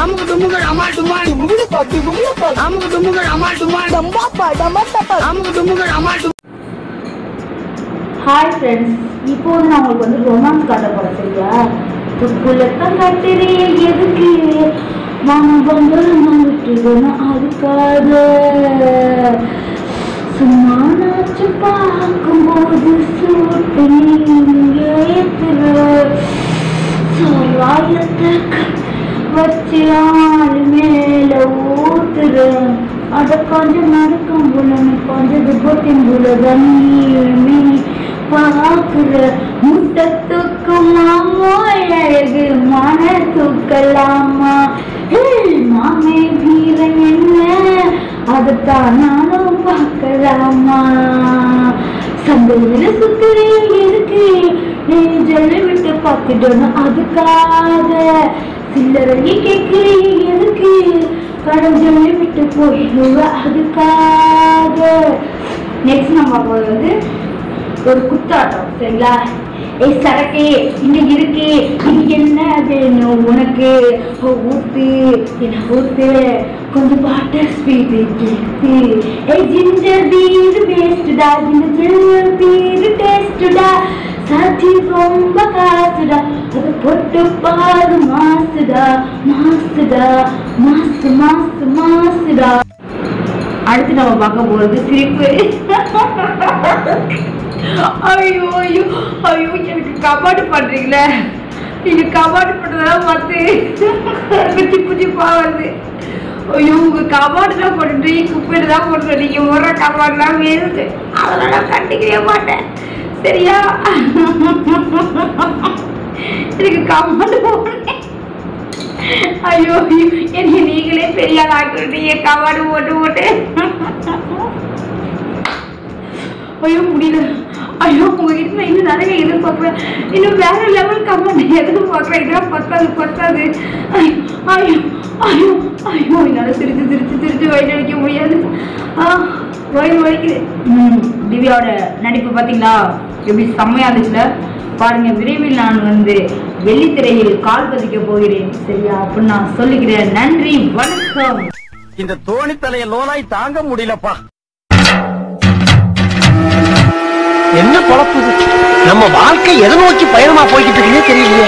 அமுக்கு டுமுகள் அமால் டுமால் அமுக்கு டுமுகள் அமால் டுமால் அமுக்கு டுமுகள் அமால் டுமால் ஹாய் ஃப்ரெண்ட்ஸ் இப்போ வந்து நான் உங்களுக்கு வந்து ரொமான்ஸ் காட்ட போறேன் சரியா? துப்புலத்தான் கட்டுறே எதுக்கு? மாமா பந்தரம் அதுக்காக சும்மா நாச்சு பார்க்கும்போது சூட்டு நீங்க ஏத்துற. சாராயத்தை வச்சு மேல ஊத்துரு அட கொஞ்சம் நடக்கும் புலனு கொஞ்சம் துப்பத்தின் புல தண்ணி பார்க்குற முட்டை தூக்குமாமோ அழகு மன தூக்கலாமா மாமே வீரன் என்ன? அதைத்தான் நானும் பார்க்கலாமா சந்தையில சுத்துறேன் இருக்கு. நீ ஜல்லி விட்டு பார்த்துட்டோன்னு அதுக்காக சில்லறையை கேட்கிறேன் எதுக்கு? கடன் ஜல்லி விட்டு போயிடுவ அதுக்காக. நெக்ஸ்ட் நம்ம போகிறது வந்து ஒரு குத்தாட்டம் சரிங்களா? ஏய் சரக்கே இங்க இருக்கு இங்க என்ன வேணும் உனக்கு? ஓ, ஊத்து என்ன ஊத்து? கொஞ்சம் வாட்டர் ஸ்வீட் எடுத்து ஏய் ஜிஞ்சர் பீர் வேஸ்ட்டுடா ஜிஞ்சர் பீர் டேஸ்ட்டுடா சாச்சி ரொம்ப காசுடா. அது பொட்டு பாரு மாசுடா மாசுடா மாசு மாசு மாசுடா. அடுத்து நம்ம பார்க்க போறது சிரிப்பு ஐயோ ஐயோ ஐயோ எனக்கு கபாடு பண்றீங்களே. நீங்க கபாடு பண்றதெல்லாம் பார்த்து குச்சி குச்சி வருது. ஐயோ உங்க தான் போட்டுட்டு குப்பையில தான் பண்ணுறோம் நீங்க முற கபாடுலாம் வேணுது. அதெல்லாம் நான் மாட்டேன். சரியா? எனக்கு கபாடு ஐயோ என்னை நீங்களே பெரியார் ஆள் ஆக்கிட்டீங்க கபாடு போட்டு போட்டு. ஐயோ முடியல. ஐயோ உங்ககிட்ட நான் இன்னும் நிறைய எதிர்பார்க்குறேன் இன்னும் வேற லெவல் கமெண்ட் எதிர்பார்க்குறேன் இதெல்லாம் பத்தாது பத்தாது. ஐயோ ஐயோ ஐயோ என்னால் சிரிச்சு சிரிச்சு சிரிச்சு வயிறு அடிக்க முடியாது. ஆ வயிறு வலிக்குது. திவ்யாவோட நடிப்பு பார்த்தீங்களா? எப்படி செம்மையா இருந்துச்சுல? பாருங்க விரைவில் நான் வந்து வெள்ளித்திரையில் கால் பதிக்க போகிறேன். சரியா? அப்படின்னு நான் சொல்லிக்கிறேன் நன்றி வணக்கம். இந்த தோணி தலைய லோனாய் தாங்க முடியலப்பா. என்ன பொழப்பு இது? நம்ம வாழ்க்கை எதை நோக்கி பயணமா போய்கிட்டு இருக்குன்னே தெரியலையே.